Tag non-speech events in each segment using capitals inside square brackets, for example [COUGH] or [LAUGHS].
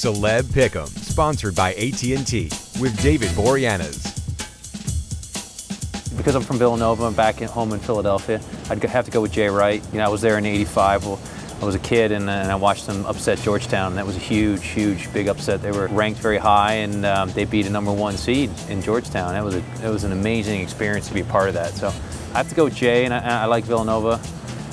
Celeb Pick'em, sponsored by AT&T, with David Boreanaz. Because I'm from Villanova, I'm back at home in Philadelphia. I'd have to go with Jay Wright. You know, I was there in '85. Well, I was a kid and, and, I watched them upset Georgetown. That was a huge, huge, big upset. They were ranked very high and um, they beat a number one seed in Georgetown. That was a, it was an amazing experience to be a part of that. So I have to go with Jay, and I, I like Villanova.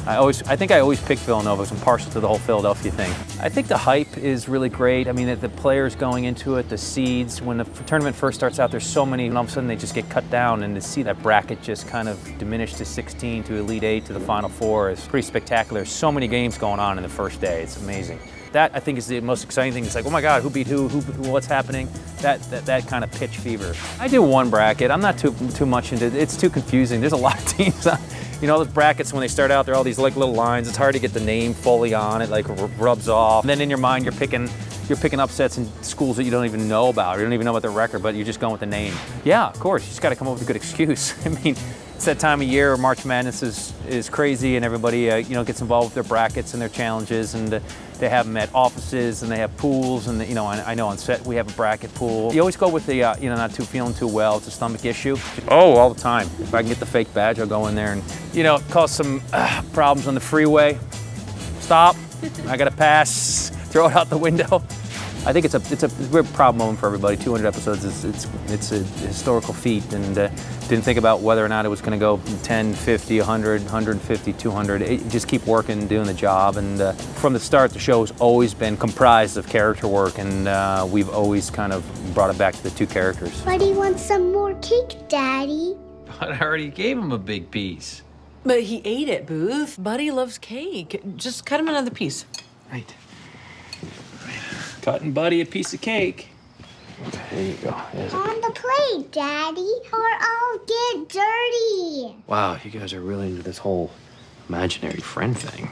I always, I think I always pick Villanova I'm partial to the whole Philadelphia thing. I think the hype is really great. I mean, the players going into it, the seeds. When the tournament first starts out, there's so many, and all of a sudden they just get cut down, and to see that bracket just kind of diminish to 16, to Elite Eight, to the Final Four is pretty spectacular. There's so many games going on in the first day. It's amazing. That I think is the most exciting thing. It's like, oh my God, who beat who? Who? What's happening? That that, that kind of pitch fever. I do one bracket. I'm not too too much into. it. It's too confusing. There's a lot of [LAUGHS] teams. You know, the brackets, when they start out, they're all these like little lines. It's hard to get the name fully on it, like rubs off. And then in your mind, you're picking you're picking upsets in schools that you don't even know about. or You don't even know about their record, but you're just going with the name. Yeah, of course, you just got to come up with a good excuse. [LAUGHS] I mean, it's that time of year. March Madness is is crazy, and everybody uh, you know gets involved with their brackets and their challenges, and uh, they have them at offices, and they have pools, and you know I, I, know on set we have a bracket pool. You always go with the uh, you know not too feeling too well. It's a stomach issue. Oh, all the time. If I can get the fake badge, I'll go in there and you know cause some uh, problems on the freeway. Stop. I got to pass. Throw it out the window. I think it's a it's a real proud moment for everybody. 200 episodes is it's it's a historical feat, and uh, didn't think about whether or not it was going to go 10, 50, 100, 150, 200. It, just keep working, doing the job, and uh, from the start, the show has always been comprised of character work, and uh, we've always kind of brought it back to the two characters. Buddy wants some more cake, Daddy. But I already gave him a big piece. But he ate it, Booth. Buddy loves cake. Just cut him another piece. Right cutting Buddy a piece of cake. There you go. There's On the plate, Daddy, or I'll get dirty. Wow, you guys are really into this whole imaginary friend thing.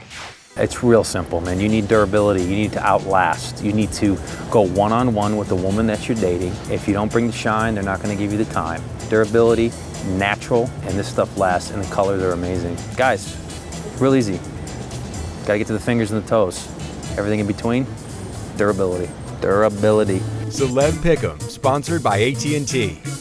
It's real simple, man. You need durability. You need to outlast. You need to go one on one with the woman that you're dating. If you don't bring the shine, they're not going to give you the time. Durability, natural, and this stuff lasts, and the colors are amazing. Guys, real easy. Got to get to the fingers and the toes. Everything in between, durability. Durability. Celeb Pick'em, sponsored by AT&T.